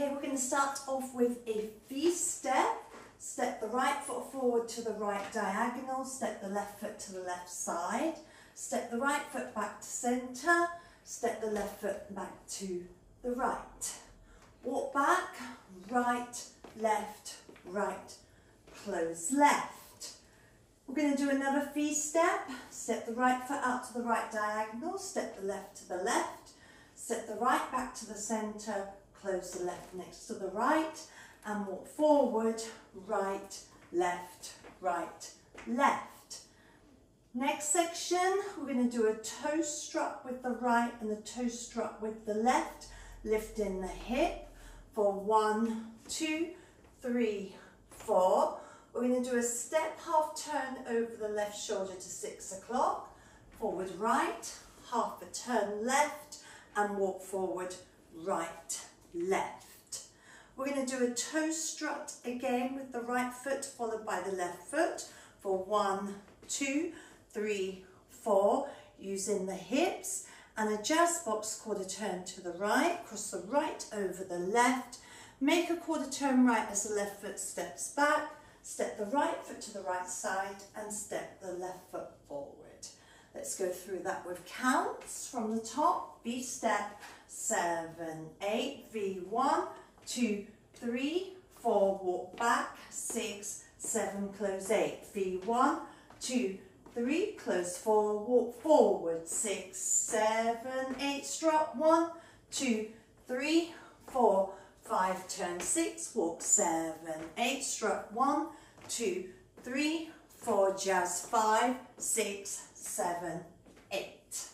Okay, we're going to start off with a V step. Step the right foot forward to the right diagonal, step the left foot to the left side, step the right foot back to centre, step the left foot back to the right. Walk back, right, left, right, close left. We're going to do another V step. Step the right foot out to the right diagonal, step the left to the left, step the right back to the centre, close the left next to the right, and walk forward, right, left, right, left. Next section, we're going to do a toe strut with the right and a toe strut with the left, lifting the hip for one, two, three, four. We're going to do a step half turn over the left shoulder to six o'clock, forward right, half a turn left, and walk forward right, left. We're going to do a toe strut again with the right foot followed by the left foot for one, two, three, four, using the hips and a jazz box quarter turn to the right, cross the right over the left, make a quarter turn right as the left foot steps back, step the right foot to the right side and step the left foot forward. Let's go through that with counts from the top. V step, seven, eight, V one, two, three, four, walk back, six, seven, close eight. V one, two, three, close four, walk forward, six, seven, eight, strut, one, two, three, four, five, turn six, walk seven, eight, strut, one, two, three, for just five, six, seven, eight.